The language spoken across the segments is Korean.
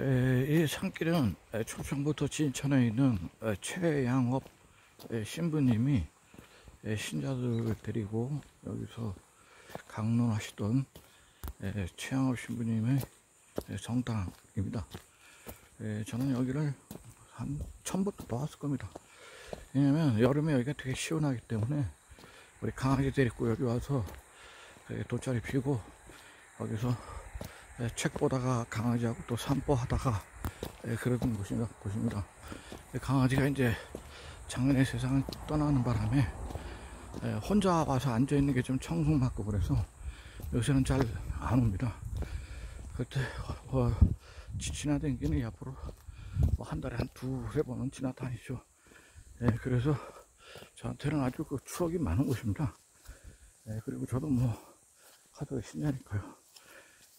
에, 이 산길은 에, 초청부터 진천에 있는 에, 최양업 에, 신부님이 에, 신자들을 데리고 여기서 강론하시던 에, 최양업 신부님의 에, 성당입니다. 에, 저는 여기를 한 처음부터 나왔을 겁니다. 왜냐면 여름에 여기가 되게 시원하기 때문에 우리 강아지 데리고 여기 와서 에, 돗자리 피고 거기서 예, 책 보다가 강아지하고 또 산보하다가 예, 그러던 곳입니다. 곳입니다. 예, 강아지가 이제 작년에 세상을 떠나는 바람에 예, 혼자 와서 앉아 있는 게 좀 청승맞고 그래서 요새는 잘 안 옵니다. 그때 어, 지- 지나다니기는 앞으로 뭐한 달에 한 두세 번은 지나다니죠. 예, 그래서 저한테는 아주 그 추억이 많은 곳입니다. 예, 그리고 저도 뭐 하도 신냐니까요.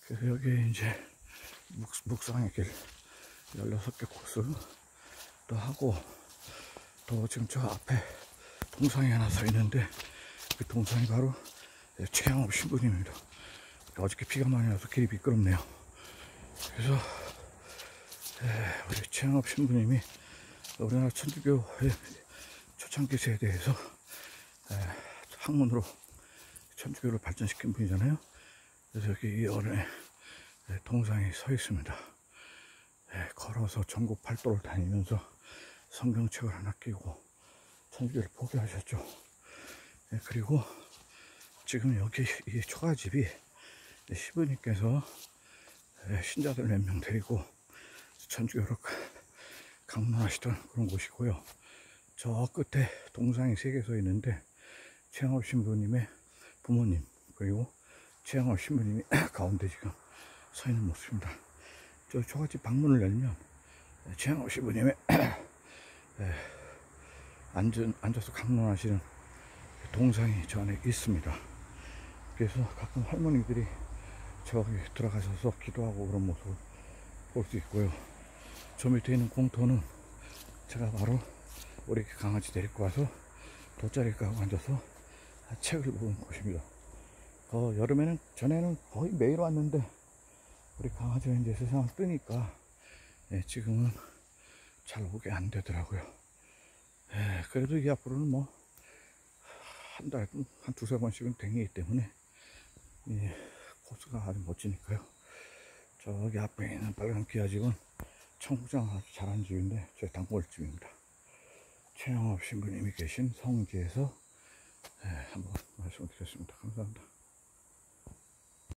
그래서 여기 이제 묵, 묵상의 길 16개 코스 또 하고 또 지금 저 앞에 동상이 하나 서 있는데 그 동상이 바로 최양업 신부님입니다. 어저께 비가 많이 와서 길이 미끄럽네요. 그래서 에, 우리 최양업 신부님이 우리나라 천주교의 초창기 세대에서 에, 학문으로 천주교를 발전시킨 분이잖아요. 여기 이 네, 동상이 서 있습니다. 네, 걸어서 전국 팔도를 다니면서 성경책을 하나 끼고 천주교를 포기하셨죠. 네, 그리고 지금 여기 이 초가집이 시부님께서 네, 신자들 몇 명 데리고 천주교로 강론하시던 그런 곳이고요. 저 끝에 동상이 세 개 서 있는데 최양업 신부님의 부모님 그리고 최양업 신부님이 가운데 지금 서 있는 모습입니다. 저 초가집 방문을 열면 최양업 신부님의 에, 앉은, 앉아서 강론하시는 동상이 저 안에 있습니다. 그래서 가끔 할머니들이 저기 들어가셔서 기도하고 그런 모습을 볼 수 있고요. 저 밑에 있는 공터는 제가 바로 우리 강아지 데리고 와서 돗자리 가고 앉아서 책을 보는 곳입니다. 어, 여름에는 전에는 거의 매일 왔는데 우리 강아지가 이제 세상을 뜨니까 예, 지금은 잘 오게 안 되더라고요. 예, 그래도 이 앞으로는 뭐 한 달, 한 두세 번씩은 댕기기 때문에 이 코스가 아주 멋지니까요. 저기 앞에 있는 빨간 기아집은 청국장 아주 잘한 집인데 저 단골집입니다. 최영업 신부님이 계신 성지에서 예, 한번 말씀드렸습니다. 감사합니다.